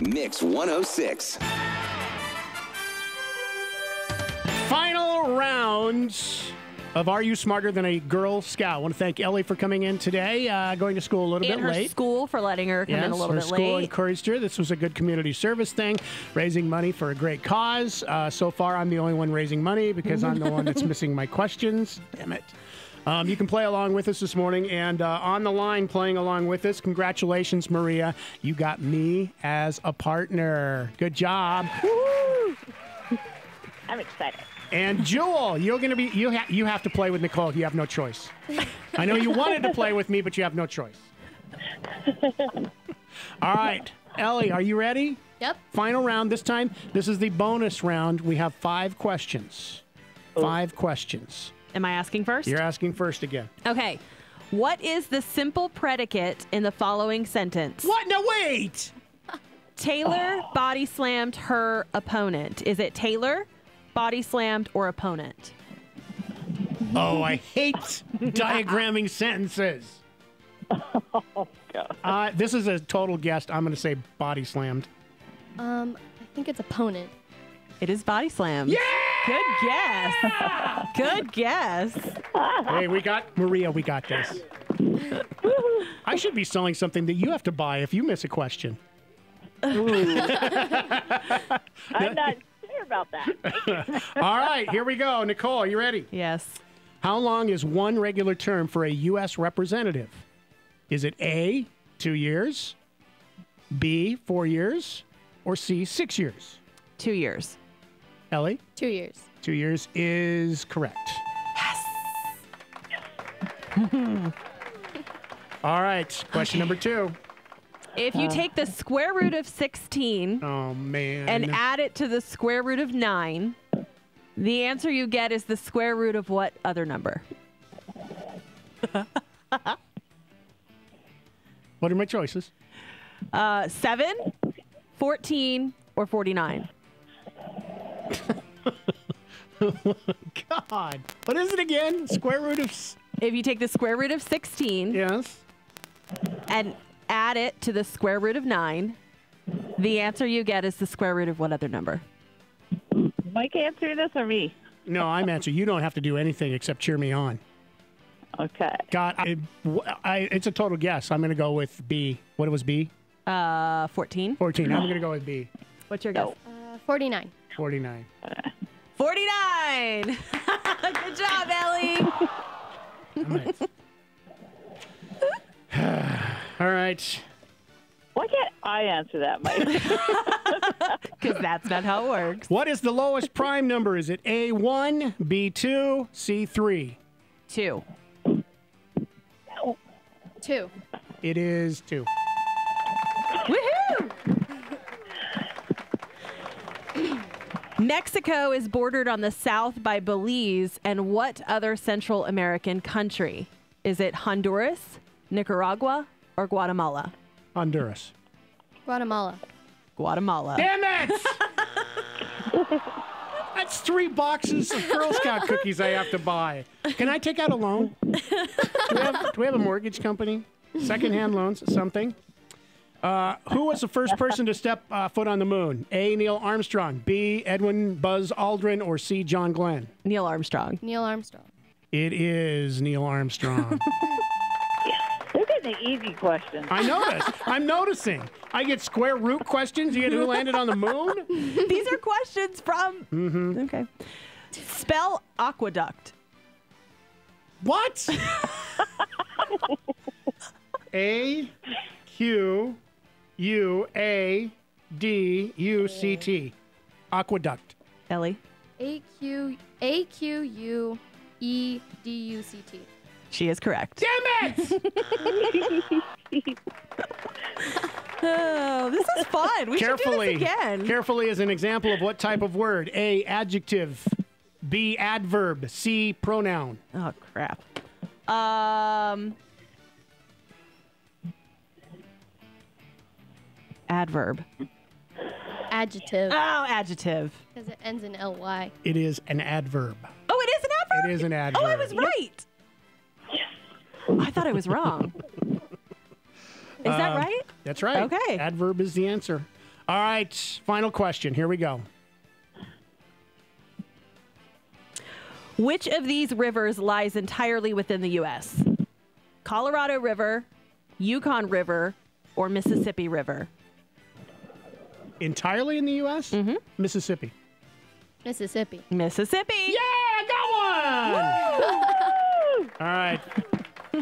Mix 106. Final round of Are You Smarter Than a Girl Scout? I want to thank Ellie for coming in today, uh, going to school a little And bit her late. school for letting her come in a little her bit school late. encouraged her. This was a good community service thing, raising money for a great cause. Uh, so far, I'm the only one raising money because I'm the one that's missing my questions. Damn it. Um, you can play along with us this morning, and uh, on the line, playing along with us. Congratulations, Maria! You got me as a partner. Good job. I'm excited. And Jewel, you're gonna be you ha- you have to play with Nicole. You have no choice. I know you wanted to play with me, but you have no choice. All right, Ellie, are you ready? Yep. Final round. This time, this is the bonus round. We have five questions. Five questions. Am I asking first? You're asking first again. Okay. What is the simple predicate in the following sentence? What? No, wait. Taylor body slammed her opponent. Is it Taylor, body slammed, or opponent? Oh, I hate diagramming sentences. Oh, God. Uh, this is a total guess. I'm going to say body slammed. Um, I think it's opponent. It is body slammed. Yeah! Good guess. Good guess. Hey, we got Maria. We got this. I should be selling something that you have to buy if you miss a question. I'm not sure about that. All right, here we go. Nicole, are you ready? Yes. How long is one regular term for a U.S. representative? Is it A, two years, B, four years, or C, six years? Two years. Ellie, Two years. two years is correct. Yes. All right, question number two. If you take the square root of 16 Oh, man. and add it to the square root of 9, the answer you get is the square root of what other number? what are my choices? Uh, 7, 14, or 49? God. What is it again? Square root of. s- If you take the square root of 16 Yes. and add it to the square root of 9, the answer you get is the square root of what other number? Mike answering this or me? No, I'm answering. You don't have to do anything except cheer me on. Okay. God, I, I, it's a total guess. I'm going to go with B. What was B? Uh, 14. 14. I'm going to go with B. What's your guess? Uh, 49. 49. 49. Good job, Ellie. All right. All right. Why can't I answer that, Mike? Because that's not how it works. What is the lowest prime number? Is it A1, B2, C3? Two. Two. It is 2. Mexico is bordered on the south by Belize and what other Central American country? Is it Honduras, Nicaragua, or Guatemala? Honduras. Guatemala. Guatemala. Damn it! That's three boxes of Girl Scout cookies I have to buy. Can I take out a loan? Do we have, do we have a mortgage company? Secondhand loans? Something? Uh, who was the first person to step uh, foot on the moon? A. Neil Armstrong, B. Edwin Buzz Aldrin, or C. John Glenn? Neil Armstrong. Neil Armstrong. It is Neil Armstrong. They're getting the easy questions. I notice. I'm noticing. I get square root questions. You get who landed on the moon? These are questions from. Mm-hmm. Okay. Spell aqueduct. What? A Q U A D U C T. Aqueduct. Ellie. A Q A Q U E D U C T. She is correct. Damn it! Oh, this is fun. We Carefully. should do this again. Carefully is an example of what type of word? A adjective. B adverb. C pronoun. Oh crap. Um. Adverb. Adjective. Oh, adjective. Because it ends in L Y. It is an adverb. Oh, it is an adverb. It is an adverb. Oh, I was right. Yes. I thought I was wrong. Is that Um, right? That's right. Okay. Adverb is the answer. All right, final question. Here we go. Which of these rivers lies entirely within the U.S.? Colorado River, Yukon River, or Mississippi River? Entirely in the U.S. Mm-hmm. Mississippi. Mississippi. Mississippi. Yeah, I got one. All right.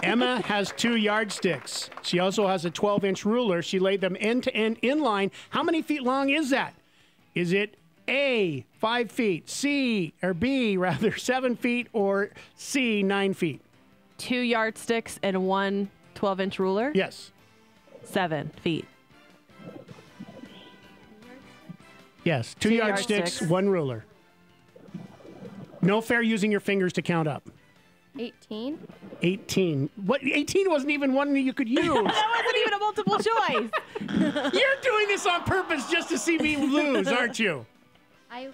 Emma has two yardsticks. She also has a 12 inch ruler. She laid them end to end in line. How many feet long is that? Is it A, five feet, C, or B, rather, seven feet, or C, nine feet? Two yardsticks and one 12 inch ruler? Yes. Seven feet. Yes. Two, Two yardsticks, yardsticks. one ruler. No fair using your fingers to count up. 18. 18. What? 18 wasn't even one that you could use. That wasn't even a multiple choice. You're doing this on purpose just to see me lose, aren't you? I.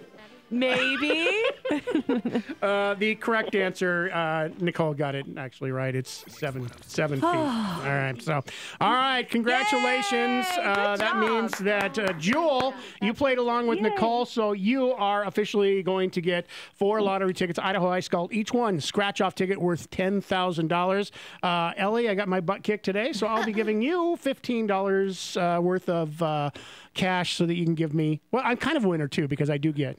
Maybe. Uh, the correct answer, uh, Nicole got it actually right. It's seven seven feet. all right. So, all right. Congratulations. Yay, uh, that job. means that uh, Jewel, you played along with Nicole, so you are officially going to get four lottery tickets, Idaho Ice Gold, each one scratch off ticket worth ten thousand dollars. Uh, Ellie, I got my butt kicked today, so I'll be giving you fifteen dollars uh, worth of uh, cash so that you can give me. Well, I'm kind of a winner too because I do get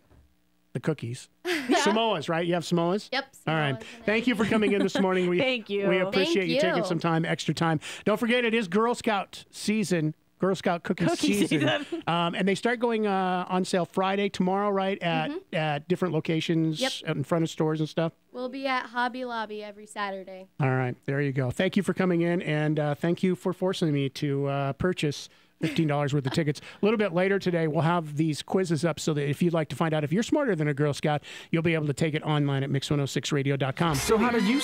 the cookies. Samoas, right? You have Samoas? Yep. All right. Samoas and Thank you for coming in this morning. We, Thank you. We appreciate you. taking some time, extra time. Don't forget, it is Girl Scout season. Girl Scout cookie, Cookie season, season. Um, and they start going uh, on sale Friday tomorrow, right at at different locations, Yep. out in front of stores and stuff. We'll be at Hobby Lobby every Saturday. All right, there you go. Thank you for coming in, and uh, thank you for forcing me to uh, purchase fifteen dollars worth of tickets. A little bit later today, we'll have these quizzes up so that if you'd like to find out if you're smarter than a Girl Scout, you'll be able to take it online at mix106radio.com. So how did you